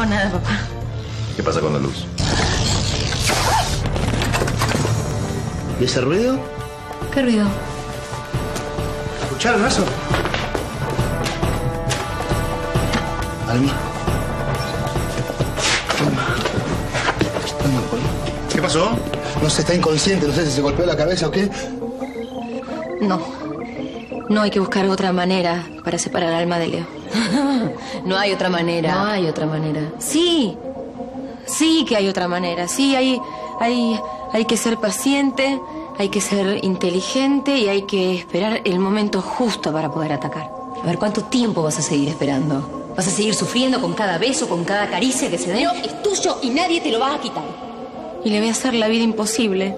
No, nada, papá. ¿Qué pasa con la luz? ¿Y ese ruido? ¿Qué ruido? ¿Escucharon eso? Alma. Poli. ¿Qué pasó? No sé, está inconsciente, no sé si se golpeó la cabeza o qué. No. No hay que buscar otra manera para separar el alma de Leo. No hay otra manera. No hay otra manera. Sí. Sí que hay otra manera. Sí, hay, hay, hay que ser paciente, hay que ser inteligente y hay que esperar el momento justo para poder atacar. A ver, ¿cuánto tiempo vas a seguir esperando? ¿Vas a seguir sufriendo con cada beso, con cada caricia que se? Leo es tuyo y nadie te lo va a quitar. Y le voy a hacer la vida imposible.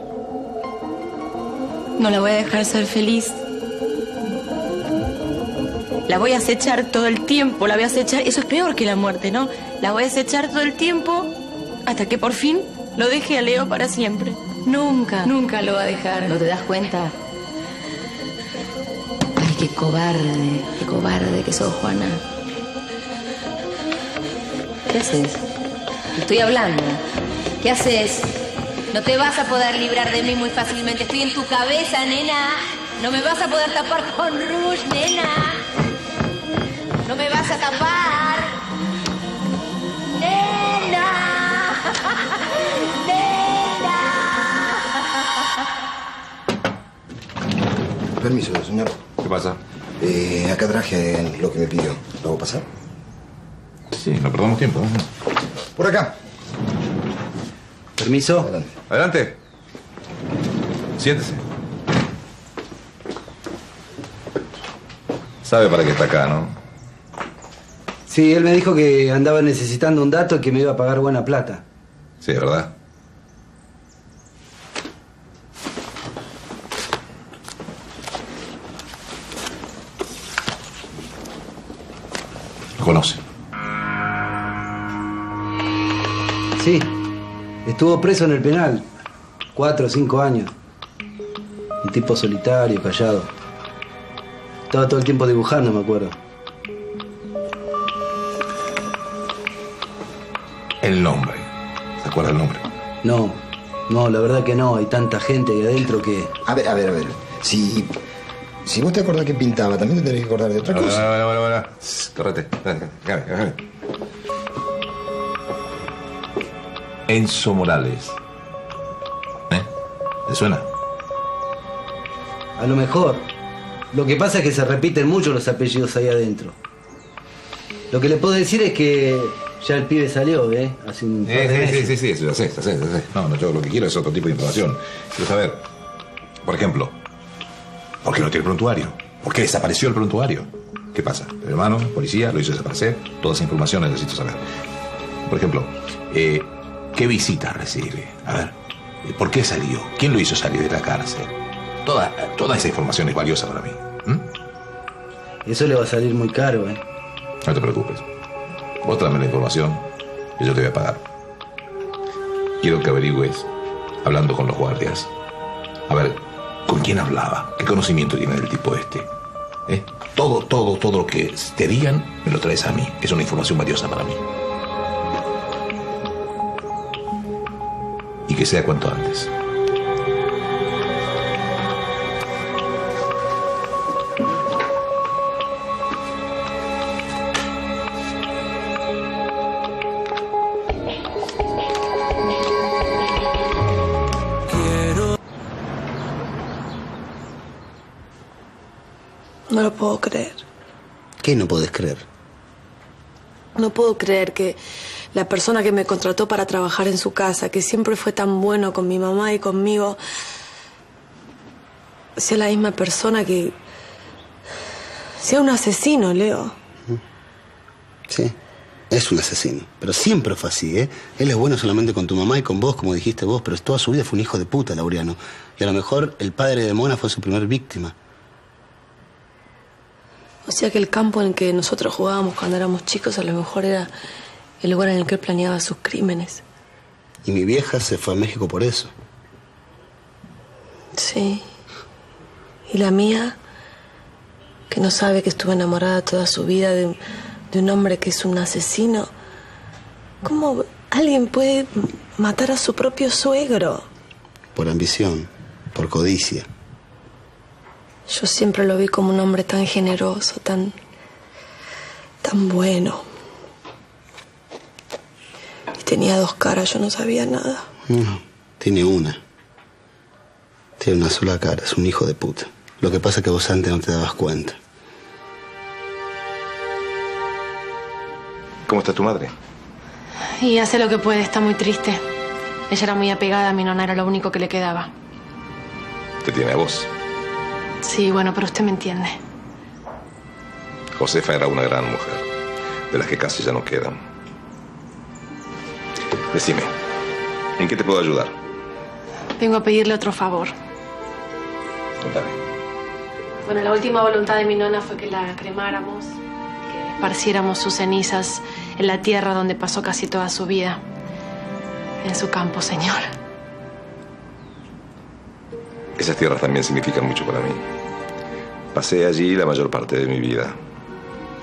No la voy a dejar ser feliz. La voy a acechar todo el tiempo, la voy a acechar. Eso es peor que la muerte, ¿no? La voy a acechar todo el tiempo hasta que por fin lo deje a Leo para siempre. Nunca, nunca lo va a dejar. ¿No te das cuenta? Ay, qué cobarde, qué cobarde que sos, Juana. ¿Qué haces? Estoy hablando. ¿Qué haces? No te vas a poder librar de mí muy fácilmente. Estoy en tu cabeza, nena. No me vas a poder tapar con rouge, nena. No me vas a tapar. Nena. Nena. Permiso, señor. ¿Qué pasa? Eh, acá traje lo que me pidió. ¿Lo hago pasar? Sí, no perdamos tiempo. ¿eh? Por acá. Permiso. Adelante. Adelante. Siéntese. Sabe para qué está acá, ¿no? Sí, él me dijo que andaba necesitando un dato y que me iba a pagar buena plata. Sí, ¿verdad? Lo conoce. Sí. Estuvo preso en el penal. Cuatro o cinco años. Un tipo solitario, callado. Estaba todo el tiempo dibujando, me acuerdo. El nombre. ¿Se acuerda el nombre? No, no, la verdad que no. Hay tanta gente ahí adentro que... A ver, a ver, a ver. Si, si vos te acordás que pintaba, también te tenés que acordar de otra Bueno, cosa. bueno, bueno, bueno. Correte. Dale, dale. Enzo Morales. ¿Eh? ¿Le suena? A lo mejor. Lo que pasa es que se repiten mucho los apellidos ahí adentro. Lo que le puedo decir es que ya el pibe salió, ¿eh? Hace un par de Eh, sí, meses. sí, sí, sí, eso ya sé, sé, sé. No, no, yo lo que quiero es otro tipo de información. Quiero saber, por ejemplo, ¿por qué no tiene prontuario? ¿Por qué desapareció el prontuario? ¿Qué pasa? ¿El hermano, policía, lo hizo desaparecer? Toda esa información necesito saber. Por ejemplo, eh, ¿qué visita recibe? A ver, eh, ¿por qué salió? ¿Quién lo hizo salir de la cárcel? Toda, toda esa información es valiosa para mí. ¿m? Eso le va a salir muy caro, ¿eh? No te preocupes. Vos tráeme la información y yo te voy a pagar. Quiero que averigües, hablando con los guardias, a ver, ¿con quién hablaba? ¿Qué conocimiento tiene del tipo este? ¿Eh? Todo, todo, todo lo que te digan, me lo traes a mí. Es una información valiosa para mí. Y que sea cuanto antes. No lo puedo creer. ¿Qué no podés creer? No puedo creer que la persona que me contrató para trabajar en su casa, que siempre fue tan bueno con mi mamá y conmigo, sea la misma persona que... sea un asesino, Leo. Sí. Es un asesino. Pero siempre fue así, ¿eh? Él es bueno solamente con tu mamá y con vos, como dijiste vos, pero toda su vida fue un hijo de puta, Laureano. Y a lo mejor el padre de Mona fue su primer víctima. O sea que el campo en el que nosotros jugábamos cuando éramos chicos a lo mejor era el lugar en el que él planeaba sus crímenes. Y mi vieja se fue a México por eso. Sí. Y la mía, que no sabe que estuve enamorada toda su vida de, de un hombre que es un asesino, ¿Cómo alguien puede matar a su propio suegro? Por ambición, por codicia. Yo siempre lo vi como un hombre tan generoso, tan. tan bueno. Y tenía dos caras, yo no sabía nada. No, tiene una. Tiene una sola cara, es un hijo de puta. Lo que pasa es que vos antes no te dabas cuenta. ¿Cómo está tu madre? Y hace lo que puede, está muy triste. Ella era muy apegada a mi nona, era lo único que le quedaba. Te tiene a vos. Sí, bueno, pero usted me entiende. Josefa era una gran mujer, de las que casi ya no quedan. Decime, ¿en qué te puedo ayudar? Vengo a pedirle otro favor. Contame. Bueno, la última voluntad de mi nona fue que la cremáramos, que esparciéramos sus cenizas en la tierra donde pasó casi toda su vida. En su campo, señor. Esas tierras también significan mucho para mí. Pasé allí la mayor parte de mi vida.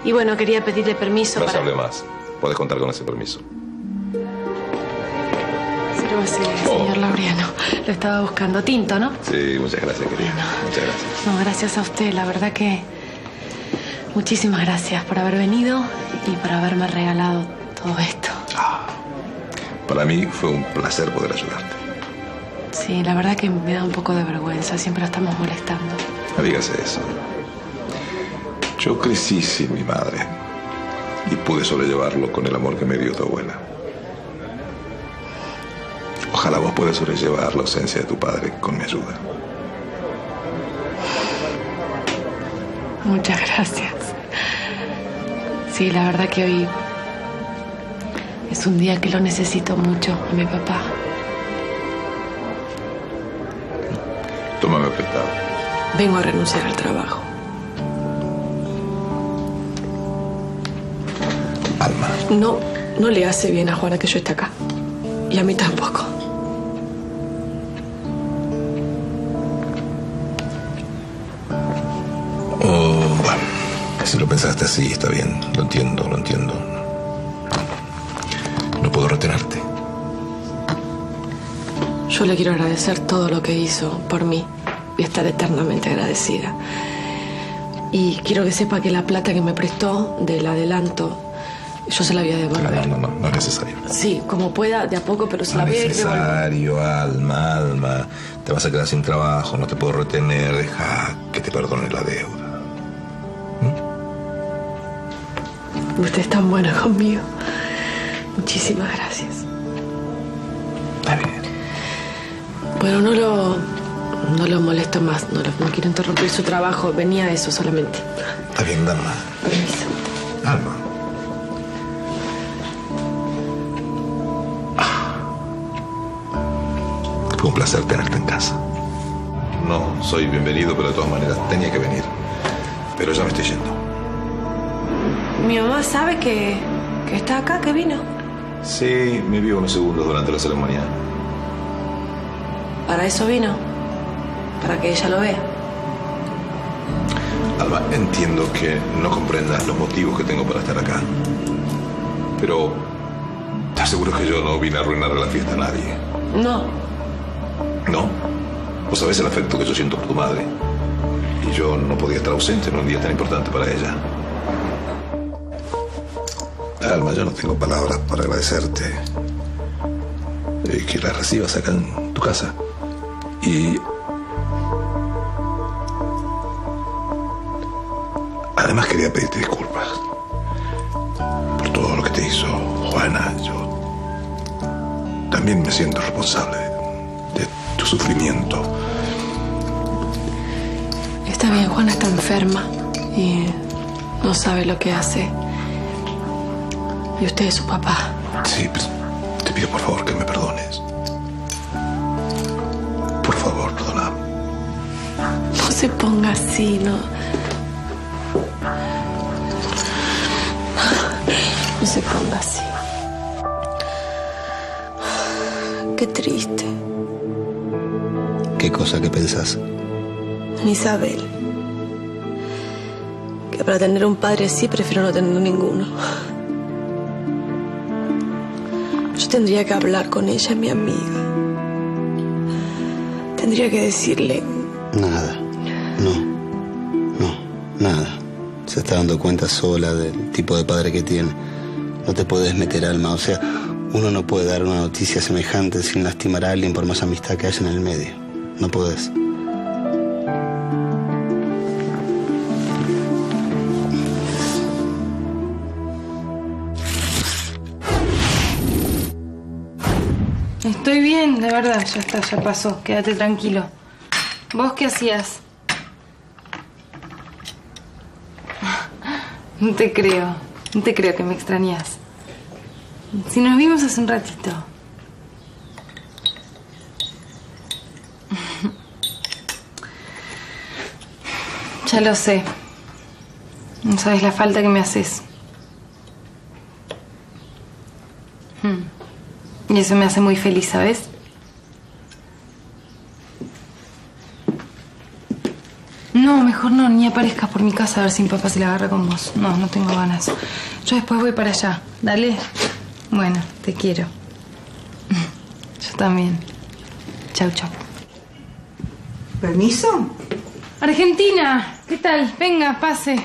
Y bueno, quería pedirle permiso No se hable más. Puedes contar con ese permiso. Sírvase, señor Laureano. Lo estaba buscando. Tinto, ¿no? Sí, muchas gracias, querida. Muchas gracias. No, gracias a usted. La verdad que... Muchísimas gracias por haber venido y por haberme regalado todo esto. Para mí fue un placer poder ayudarte. Sí, la verdad que me da un poco de vergüenza. Siempre lo estamos molestando. No digas eso. Yo crecí sin mi madre y pude sobrellevarlo con el amor que me dio tu abuela. Ojalá vos puedas sobrellevar la ausencia de tu padre con mi ayuda. Muchas gracias. Sí, la verdad que hoy es un día que lo necesito mucho a mi papá. Tómame prestado. Vengo a renunciar al trabajo. Alma. No, no le hace bien a Juana que yo esté acá. Y a mí tampoco. Oh, bueno, si lo pensaste así, está bien. Lo entiendo, lo entiendo. No puedo retenerte. Yo le quiero agradecer todo lo que hizo por mí y estar eternamente agradecida. Y quiero que sepa que la plata que me prestó del adelanto, yo se la voy a No, devolver. no, no, no es necesario. Sí, como pueda, de a poco, pero se No la es voy a ir devolviendo. necesario, Alma, Alma. Te vas a quedar sin trabajo, no te puedo retener. Deja que te perdone la deuda. Usted es tan bueno conmigo. Muchísimas gracias. Está bien. Bueno, no lo, no lo molesto más. No, lo- no quiero interrumpir su trabajo. Venía a eso solamente. Está bien, dama. Permiso. Alma. Fue un placer tenerte en casa. No soy bienvenido, pero de todas maneras tenía que venir. Pero ya me estoy yendo. Mi mamá sabe que, que está acá, que vino. Sí, me vio unos segundos durante la ceremonia. Para eso vino. Para que ella lo vea. Alma, entiendo que no comprendas los motivos que tengo para estar acá. Pero te aseguro que yo no vine a arruinar la fiesta a nadie. No. ¿No? Vos sabés el afecto que yo siento por tu madre. Y yo no podía estar ausente en un día tan importante para ella. Alma, yo no tengo palabras para agradecerte. eh, que la recibas acá en tu casa. Y... Además quería pedirte disculpas por todo lo que te hizo Juana. Yo también me siento responsable de tu sufrimiento. Está bien, Juana está enferma y no sabe lo que hace. Y usted es su papá. Sí, pero te pido por favor que me perdones. Por favor, perdona. No se ponga así, no. Así. Qué triste. ¿Qué cosa que pensás? En Isabel. Que para tener un padre así prefiero no tener ninguno. Yo tendría que hablar con ella, mi amiga. Tendría que decirle, Nada. No. No. Nada. Se está dando cuenta sola del tipo de padre que tiene. No te puedes meter alma. O sea, uno no puede dar una noticia semejante sin lastimar a alguien por más amistad que haya en el medio. No puedes. Estoy bien, de verdad, ya está, ya pasó. Quédate tranquilo. ¿Vos qué hacías? No te creo, no te creo que me extrañas. Si nos vimos hace un ratito. Ya lo sé. No sabes la falta que me haces. Hmm. Y eso me hace muy feliz, ¿sabes? No, mejor no, ni aparezcas por mi casa a ver si mi papá se la agarra con vos. No, no tengo ganas. Yo después voy para allá. Dale. Bueno, te quiero. Yo también. Chau, chau. ¿Permiso? Argentina, ¿qué tal? Venga, pase.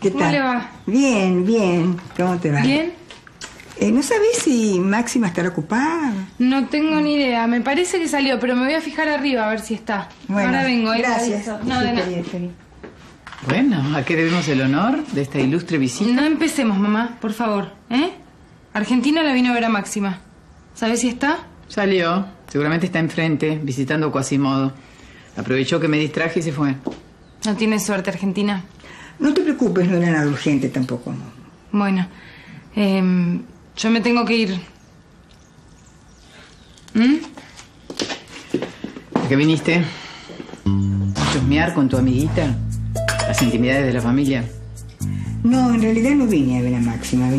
¿Qué ¿Cómo tal? le va? Bien, bien. ¿Cómo te va? ¿Bien? Eh, ¿No sabés si Máxima estará ocupada? No tengo ni idea. Me parece que salió, pero me voy a fijar arriba a ver si está. Bueno, Ahora vengo. ahí Gracias. No, de nada. Bueno, ¿a qué debemos el honor de esta ilustre visita? No empecemos, mamá, por favor. ¿Eh? Argentina la vino a ver a Máxima. ¿Sabes si está? Salió, seguramente está enfrente, visitando Quasimodo. Aprovechó que me distraje y se fue. No tiene suerte, Argentina. No te preocupes, no era nada urgente tampoco. Bueno, em, yo me tengo que ir. ¿Mm? ¿A qué viniste? ¿A chusmear con tu amiguita? ¿Las intimidades de la familia? No, en realidad no vine a ver a Máxima.